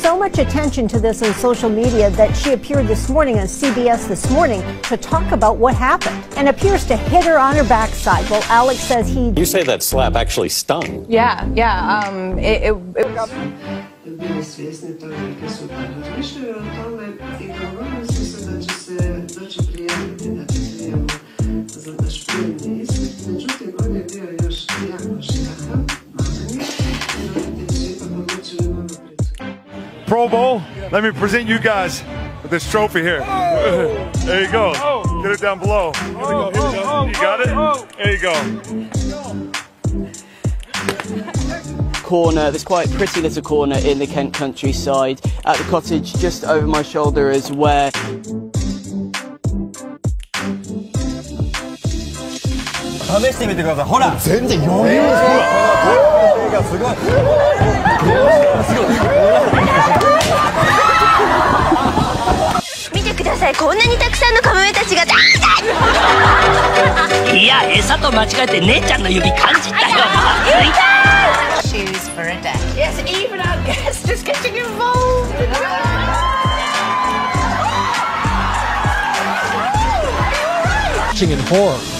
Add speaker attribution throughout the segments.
Speaker 1: so much attention to this on social media that she appeared this morning on CBS This Morning to talk about what happened and appears to hit her on her backside. Well, Alex says he. You say that slap actually stung. Yeah, yeah. Um, it, it, it Pro Bowl, let me present you guys with this trophy here. there you go. Get it down below. you got it? There you go. Corner, there's quite a pretty little corner in the Kent countryside. At the cottage just over my shoulder is where 試してみてくださいほら全然余裕ですほらすごいすごい見てくださいこんなにたくさんのカモメたちがいや餌と間違えて姉ちゃんの指感じたよ s i n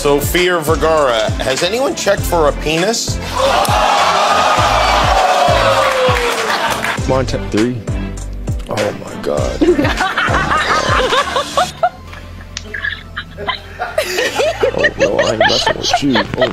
Speaker 1: Sofia Vergara. Has anyone checked for a penis? Montep 3. Oh my god. oh no, I ain't messing with you. Oh.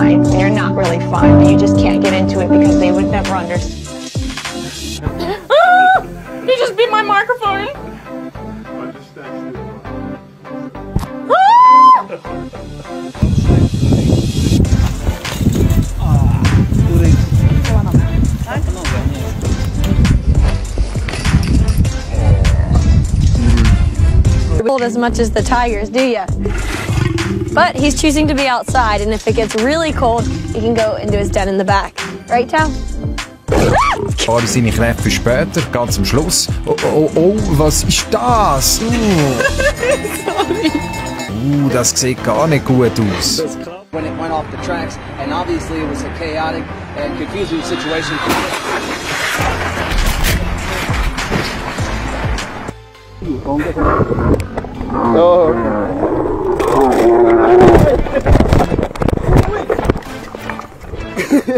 Speaker 1: fine and you're not really fine, but you just can't get into it because they would never understand. You just beat my microphone. as much as the tigers, do you? But he's choosing to be outside, and if it gets really cold, he can go into his den in the back. Right, Tao? Aber seine Kräfte für später, ganz am Schluss. Oh, oh, oh, oh was ist das? Uh. Sorry. Uh, das sieht gar nicht gut aus. When it went off the tracks, and obviously it was a chaotic and confusing situation. Oh.